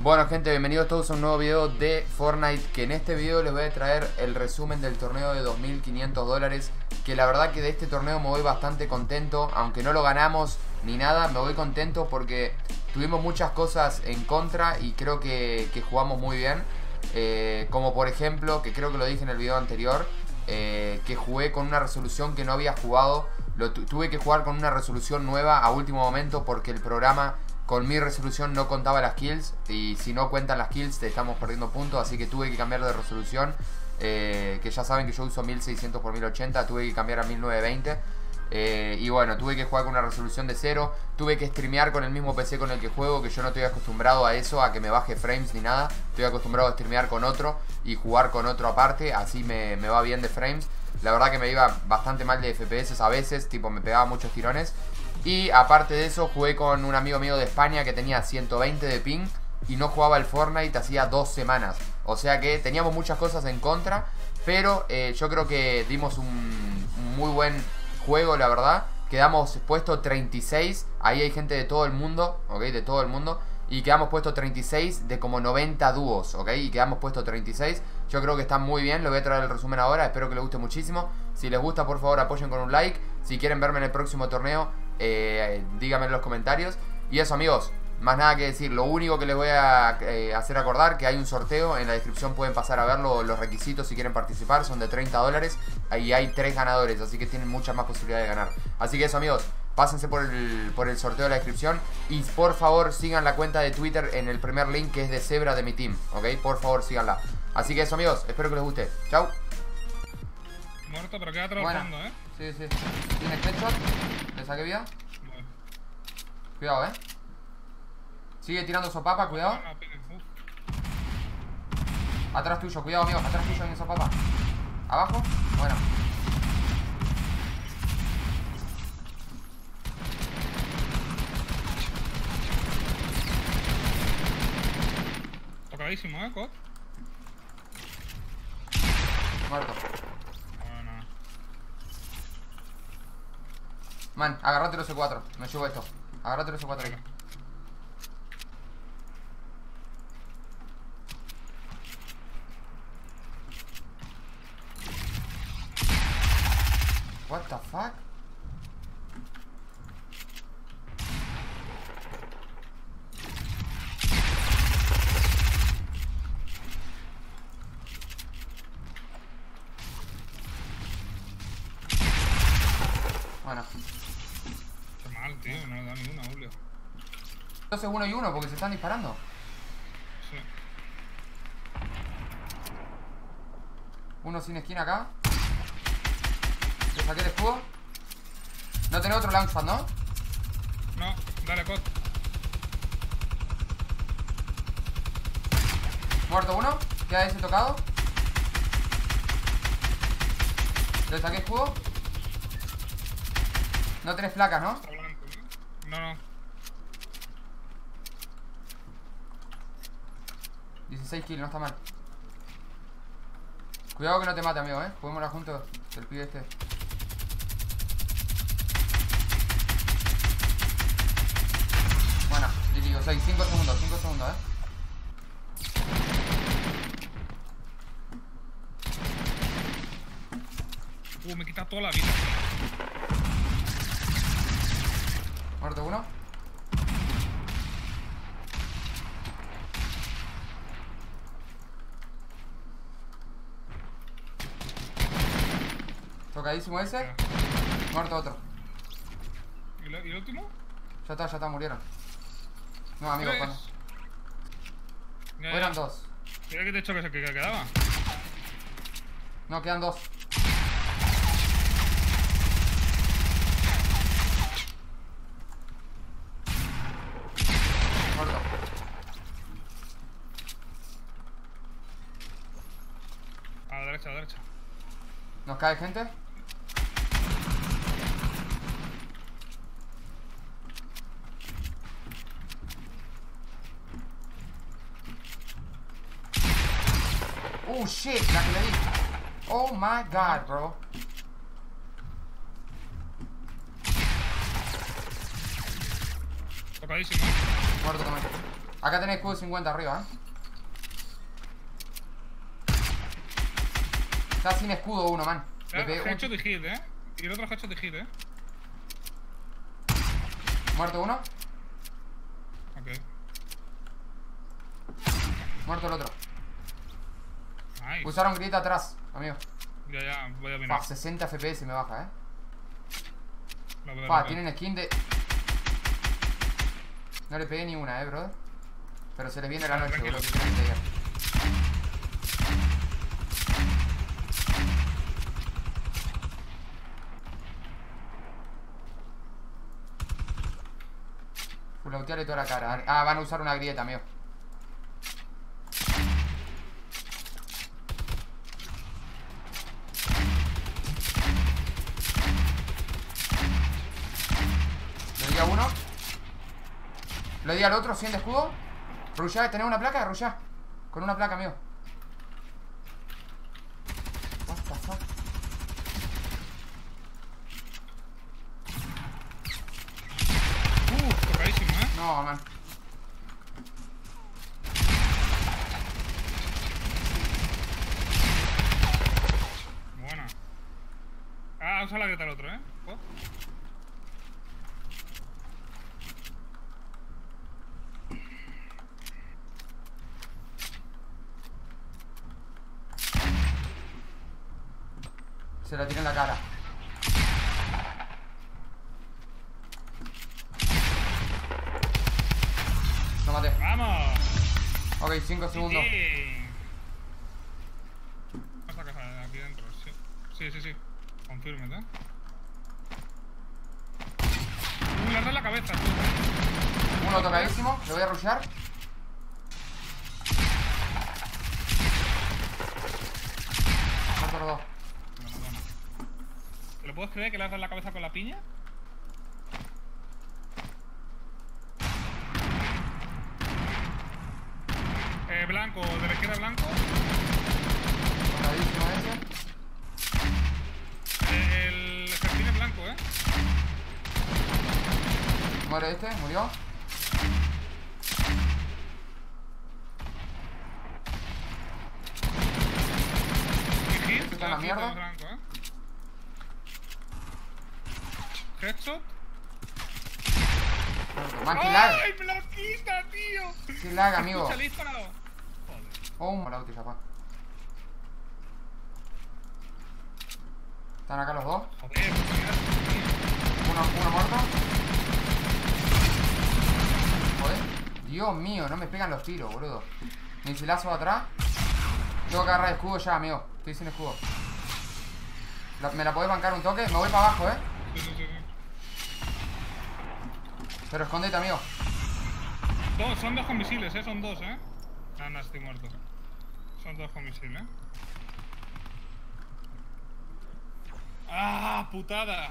Bueno gente, bienvenidos todos a un nuevo video de Fortnite Que en este video les voy a traer el resumen del torneo de 2.500 dólares Que la verdad que de este torneo me voy bastante contento Aunque no lo ganamos ni nada, me voy contento porque tuvimos muchas cosas en contra Y creo que, jugamos muy bien eh, Como por ejemplo, que creo que lo dije en el video anterior eh, Que jugué con una resolución que no había jugado lo Tuve que jugar con una resolución nueva a último momento porque el programa con mi resolución no contaba las kills y si no cuentan las kills te estamos perdiendo puntos, así que tuve que cambiar de resolución. Eh, que ya saben que yo uso 1600 x 1080, tuve que cambiar a 1920. Eh, y bueno, tuve que jugar con una resolución de cero. Tuve que streamear con el mismo PC con el que juego, que yo no estoy acostumbrado a eso, a que me baje frames ni nada. Estoy acostumbrado a streamear con otro y jugar con otro aparte, así me, me va bien de frames. La verdad que me iba bastante mal de FPS a veces, tipo me pegaba muchos tirones. Y aparte de eso, jugué con un amigo mío de España que tenía 120 de ping y no jugaba el Fortnite hacía dos semanas. O sea que teníamos muchas cosas en contra, pero eh, yo creo que dimos un, muy buen juego, la verdad. Quedamos puesto 36, ahí hay gente de todo el mundo, ¿ok? De todo el mundo. Y quedamos puesto 36 de como 90 dúos, ¿ok? Y quedamos puesto 36. Yo creo que está muy bien, lo voy a traer el resumen ahora, espero que les guste muchísimo. Si les gusta, por favor, apoyen con un like. Si quieren verme en el próximo torneo, eh, díganme en los comentarios. Y eso amigos, más nada que decir, lo único que les voy a eh, hacer acordar que hay un sorteo, en la descripción pueden pasar a verlo, los requisitos si quieren participar, son de 30 dólares, ahí hay tres ganadores, así que tienen muchas más posibilidades de ganar. Así que eso amigos, pásense por el, por el sorteo de la descripción y por favor sigan la cuenta de Twitter en el primer link que es de Zebra de mi team, ¿ok? Por favor síganla. Así que eso amigos, espero que les guste. Chao. Muerto, pero queda trabajando, ¿eh? Sí, sí. ¿Tiene headshot? ¿Le saqué vida? Cuidado, eh. Sigue tirando sopapa, cuidado. Atrás tuyo, cuidado, amigo. Atrás tuyo en sopapa. Abajo. Bueno. Tocadísimo, eh, Cod. Muerto. Man, agárrate los C4. Me llevo esto. Agárrate los C4 ahí. What the fuck? Bueno. Qué mal, tío, no le da ni una, Julio. Entonces uno y uno porque se están disparando. Sí. Uno sin esquina acá. Le saqué el escudo. No tenés otro launchpad, ¿no? No, dale, Cod. Muerto uno. Queda ese tocado. Le saqué escudo. No tenés placas, ¿no? ¿no? No, no. 16 kills, no está mal. Cuidado que no te mate, amigo, eh. Juguémosla juntos. El pibe este. Bueno, y digo 6, 5 segundos, 5 segundos, eh. Uh, me quita toda la vida. Muerto uno. Tocadísimo ese. Muerto otro. ¿Y, el último? Ya está, ya está, murieron. No, amigo, cuando. Eran dos. Mira que te he dicho que se que que quedaba. No, quedan dos. Muerto. A la derecha, a la derecha. ¿Nos cae gente? Oh shit, la que le di. Oh my god, bro. Tocadísimo. Muerto también. Acá tenés escudo 50 arriba, eh. Está sin escudo uno, man. Le un- Hecho de hit, eh. Y el otro hecho de hit, eh. Muerto uno. Ok. Muerto el otro. Nice. Usaron grita atrás, amigo. Ya, ya, voy a Pa, mirar. 60 FPS me baja, eh. Pa, mirar. tienen skin de. No le pegué ni una, eh, brother. Pero se les viene la Ah, noche, tranquilo. boludo. ¿qué quieren que te diga? Fulautearle toda la cara. Ah, van a usar una grieta, amigo. Le di a uno. Le di al otro, 100 de escudo. Rushá, ¿tenés una placa? Rushá. Con una placa, amigo. What the fuck? Uh, tocadísimo, eh. No, man. Buena. Ah, usa la grieta el otro, eh. Oh. Se la tiré en la cara. Lo maté. ¡Vamos! Ok, 5 segundos. Sí. Esta caja de aquí dentro, sí. Sí, sí, sí. Confirmed, eh. Uh, le la cabeza, tú. Uno tocadísimo. Le voy a rushear. Mato los dos. Bueno, bueno. ¿Te lo puedes creer que le has dado en la cabeza con la piña? Eh, blanco, de la izquierda blanco. Eh, el jardín es blanco, eh. Muere este, murió. Y hit, Este la ah, mierda. es blanco, eh. Headshot. Qué lag. ¡Ay, me la quita, tío! Qué lag, amigo. He disparado. Oh, un capaz. Están acá los dos. Joder, Uno, uno muerto. Joder. Dios mío, no me pegan los tiros, boludo. Misilazo atrás. Tengo que agarrar escudo ya, amigo. Estoy sin escudo. ¿Me la podés bancar un toque? Me voy para abajo, eh. Pero escondete, amigo. Son dos con misiles, eh, son dos, eh. Ah, no, estoy muerto. Son dos con misiles, eh. ¡Ah, putada!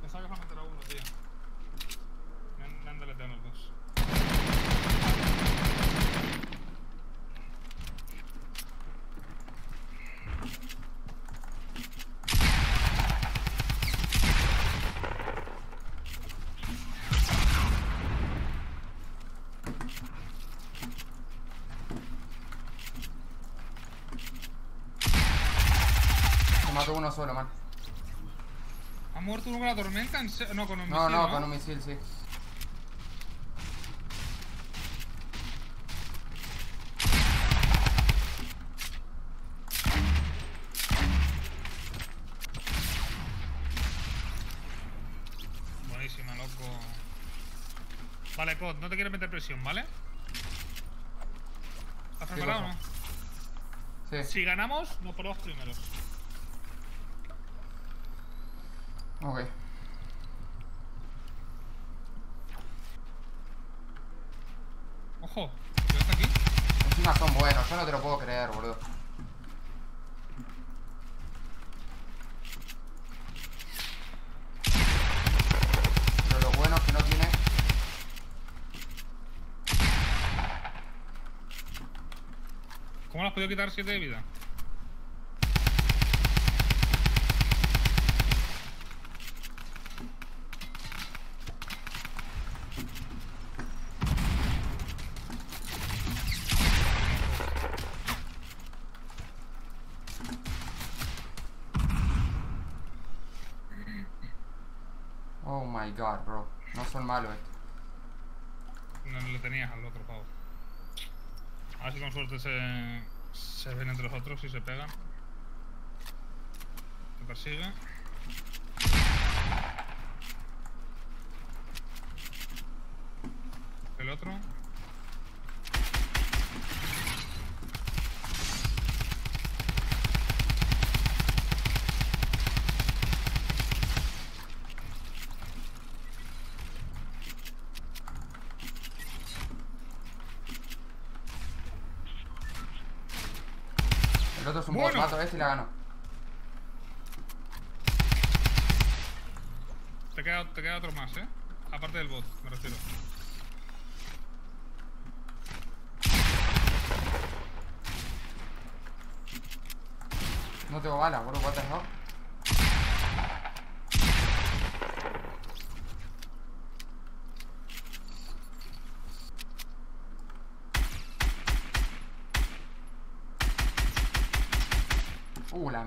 Pensaba que solamente era uno, tío. Me han, me han deleteado los dos. Mató uno solo, man. ¿Ha muerto uno con la tormenta? ¿En se- No, con un No, misil, no, con un misil, sí. Buenísima, loco. Vale, Cod, no te quiero meter presión, ¿vale? ¿Estás preparado o no? Sí. Si ganamos, nos ponemos primeros. Ok. Ojo, ¿qué hace aquí? Encima son buenos, yo no te lo puedo creer, boludo. Pero lo bueno es que no tiene. ¿Cómo le has podido quitar 7 de vida? My god, bro. No son malos estos. No lo tenías al otro pavo. A ver si con suerte se, se ven entre los otros y se pegan. Te persigue. El otro. Bueno. Mato a este y la gano. Te queda, te queda otro más, ¿eh? Aparte del bot, me refiero. No tengo balas, bro. What the hell?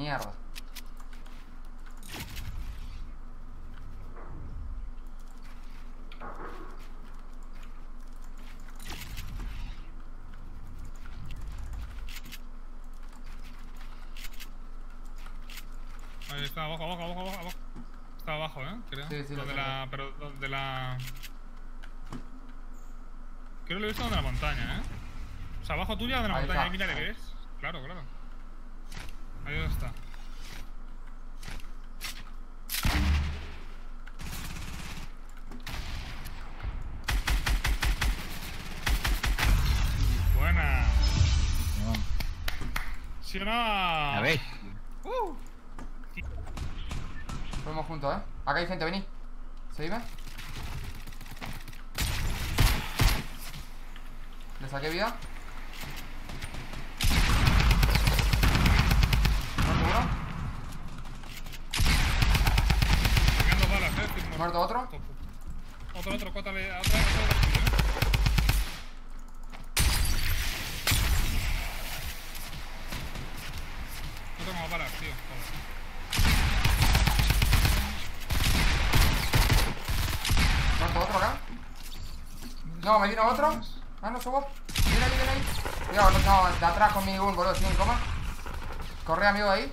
Mierda. Ahí está, abajo, abajo, abajo, abajo. Está abajo, ¿eh? Creo. Sí, sí, lo Donde tengo. la, pero donde la... Creo que lo he visto donde la montaña, ¿eh? O sea, abajo tuya, donde la Ahí montaña. Ahí, mira, ¿le ves? Claro, claro. Ahí donde está. Buena. ¿Sí o no? A ver. Uh. Fuimos juntos, eh. Acá hay gente, vení. Seguime. Le saqué vida. Muerto otro. Otro, otro, cótale. ¿eh? No tengo balas, tío. Muerto otro acá. No, me vino otro. Ah, no, subo. Viene ahí, viene ahí. Cuidado, no, de atrás con mi gun, boludo. En coma. Corre, amigo, de ahí.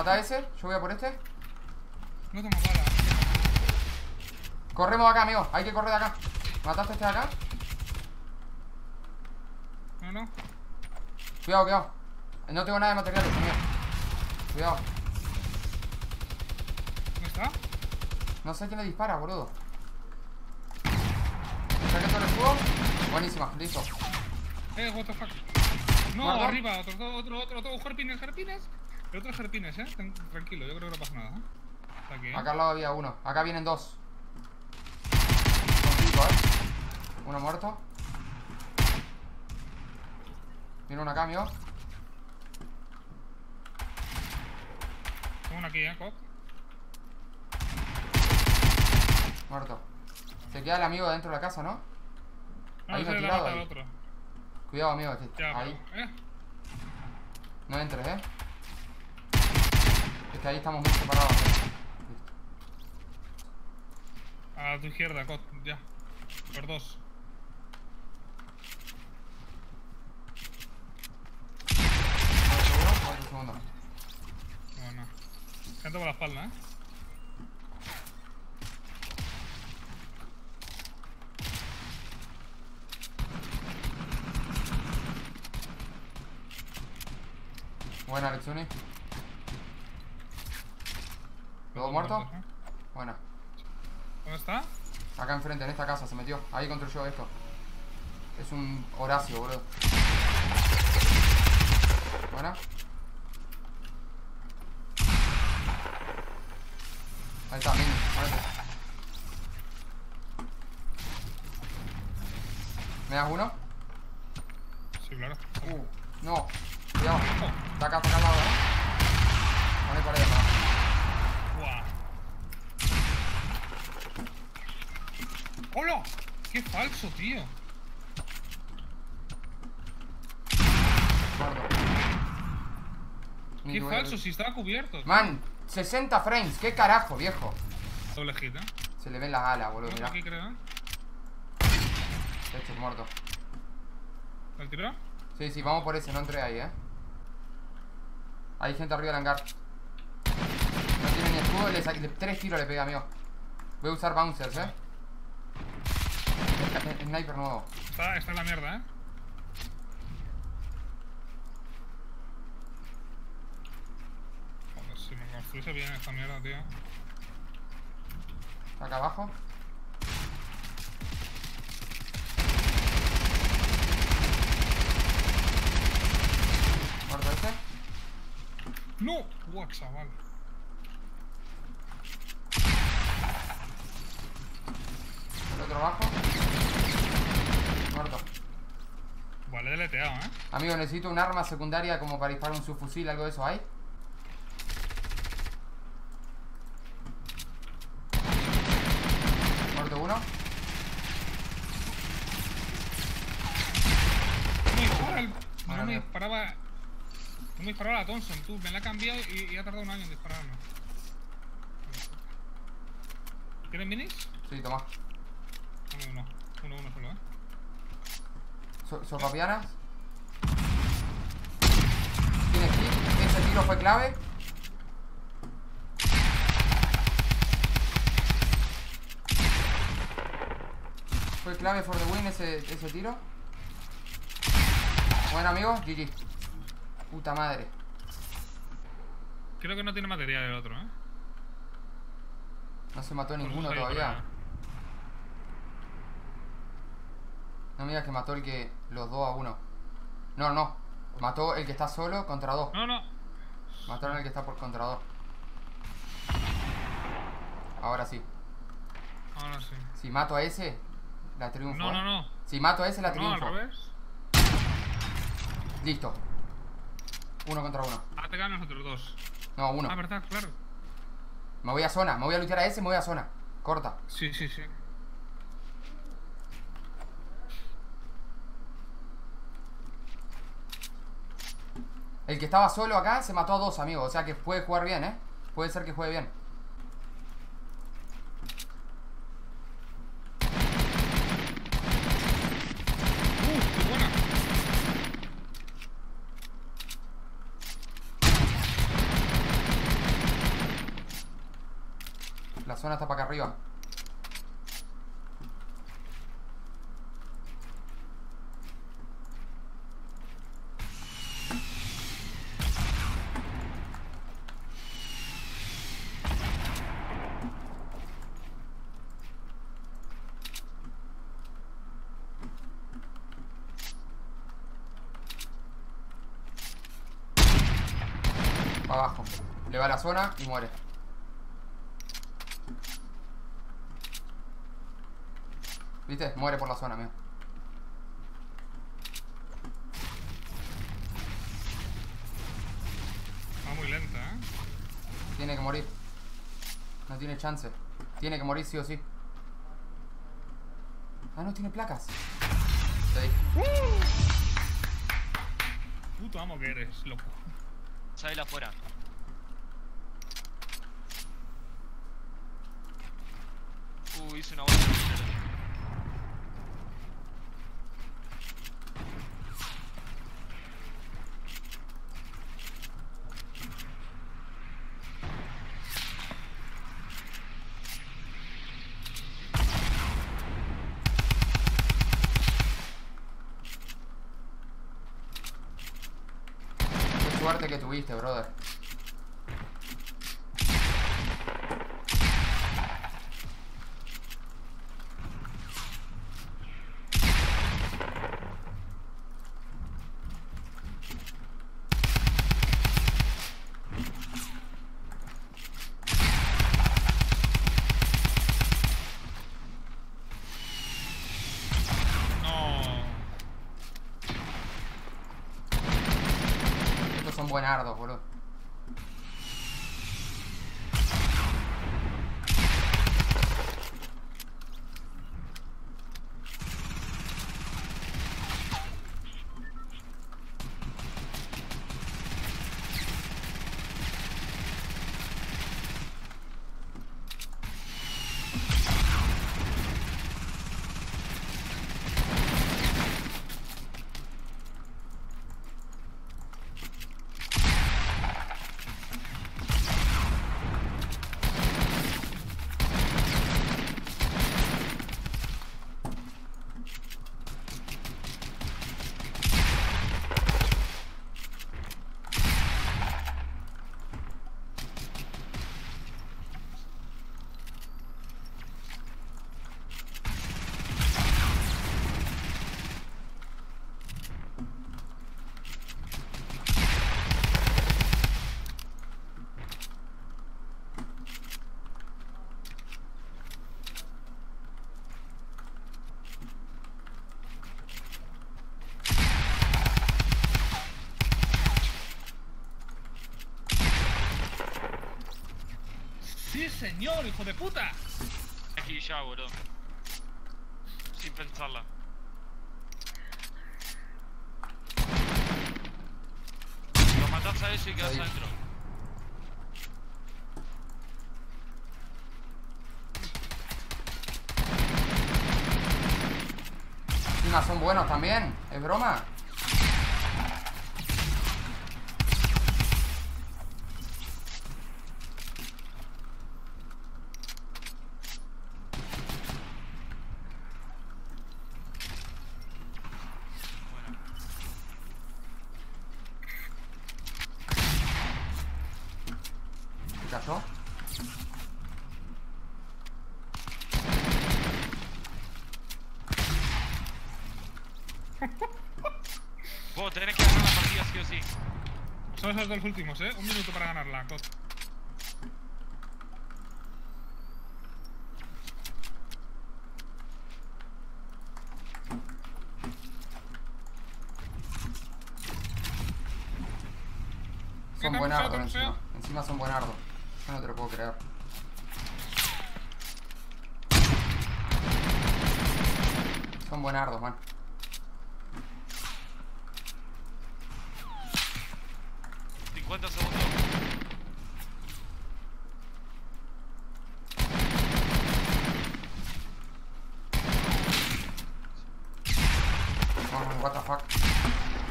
Mata a ese. Yo voy a por este. No tengo balas. Corremos acá, amigo. Hay que correr de acá. ¿Mataste a este de acá? No, no. Cuidado, cuidado. No tengo nada de materiales, amigo. Cuidado. ¿Dónde está? No sé quién le dispara, boludo. Saqué todo el escudo. Buenísima, listo. Eh, what the fuck. No, Guarda. arriba, otro, otro, otro, otro, otro, jarpines, jarpines. El otro es jarpines, eh. Tranquilo, yo creo que no pasa nada. ¿eh? Aquí, eh. Acá al lado había uno. Acá vienen dos. Cinco, eh. Uno muerto. Viene uno acá, amigo. Tengo uno aquí, eh, Cock. Muerto. Se queda el amigo dentro de la casa, ¿no? No, Ahí ha tirado ahí. otro. Cuidado, amigo. Ya, ahí. eh. No entres, eh. Es que ahí estamos muy separados. A tu izquierda, Cot, ya. Por dos. Muerto uno, muerto el segundo. Bueno. Gente por la espalda, eh. Buena, Alexuni. ¿Luego Dos muerto? muertos. Buena. ¿Dónde está? Acá enfrente, en esta casa, se metió. Ahí construyó esto. Es un Horacio, boludo. Buena. Ahí está, mini. muérete. ¿Me das uno? Sí, claro. Uh, no. Cuidado. Está acá, está acá al lado, ¿eh? Pone pared, ¡Qué falso, tío! Qué falso, si estaba cubierto. Man, 60 frames, qué carajo, viejo. Doble hit, ¿eh? Se le ven las alas, boludo, mirá. aquí creo, ¿eh? Este es muerto. ¿El tiró? Sí, sí, vamos por ese, no entré ahí, eh. Hay gente arriba del hangar. No tiene ni escudo, le tres tiros le pegué, amigo. Voy a usar bouncers, eh. Sni- Sniper nuevo. Está, está en la mierda, ¿eh? Joder, si me construyese bien esta mierda, tío. Está acá abajo. Muerto este. ¡No! ¡Guau, chaval! El otro abajo. Muerto. Vale, deleteado, ¿eh? Amigo, necesito un arma secundaria como para disparar un subfusil, algo de eso hay. Muerto uno. No me. No disparaba... No me disparaba la Thompson, tú. Me la ha cambiado y, y ha tardado un año en dispararme. ¿Tienes minis? Sí, toma. Dame uno. Solo, ¿eh? So- Sopapianas. Tiene hit. Ese tiro fue clave. Fue clave for the win ese, ese tiro. Bueno, amigos, GG. Puta madre. Creo que no tiene material el otro, ¿eh? No se mató Por ninguno todavía. ahí. No me digas que mató el que. los dos a uno. No, no. Mató el que está solo contra dos. No, no. Mataron al que está por contra dos. Ahora sí. Ahora sí. Si mato a ese, la triunfo. No, ¿eh? no, no. Si mato a ese, la No, triunfo. al revés. Listo. Uno contra uno. Ah, te ganan los otros dos. No, uno. Ah, verdad, claro. Me voy a zona. Me voy a luchar a ese, me voy a zona. Corta. Sí, sí, sí. El que estaba solo acá se mató a dos, amigos. O sea que puede jugar bien, ¿eh? Puede ser que juegue bien. ¡Uh, qué buena! La zona está para acá arriba. Para abajo. Le va a la zona y muere. ¿Viste? Muere por la zona, amigo. Va muy lenta, ¿eh? Tiene que morir. No tiene chance. Tiene que morir sí o sí. Ah, no tiene placas. Te dije. Puto amo que eres, loco. Sale afuera. Hice una buena. Qué suerte que tuviste, brother. Buenardos, boludo. Sí, señor, hijo de puta. Aquí ya, boludo. Sin pensarla. Lo matás a eso y quedas Ahí. adentro. Encima son buenos también. ¿Es broma? Vos tenés que ganar la partida sí o sí. Son esos dos últimos, eh. Un minuto para ganarla. Son buenardos encima. Encima son buenardos. Yo no te lo puedo creer. Son buenardos, man. Cincuenta segundos. No, no, what the fuck.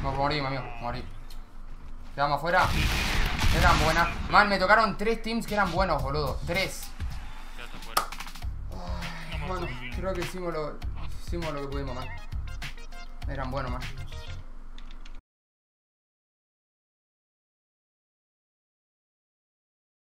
No, morí, amigo, morí. ¿Quedamos afuera? Eran buenas. Man, me tocaron tres teams que eran buenos, boludo. Tres. Bueno, creo que hicimos lo, hicimos lo que pudimos, man. Eran buenos, man.